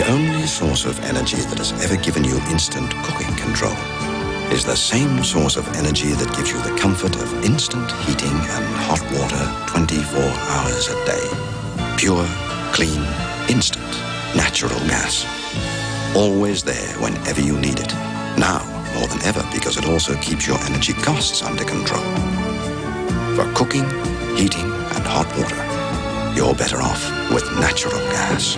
The only source of energy that has ever given you instant cooking control is the same source of energy that gives you the comfort of instant heating and hot water 24 hours a day. Pure, clean, instant, natural gas. Always there whenever you need it. Now, more than ever, because it also keeps your energy costs under control. For cooking, heating, and hot water, you're better off with natural gas.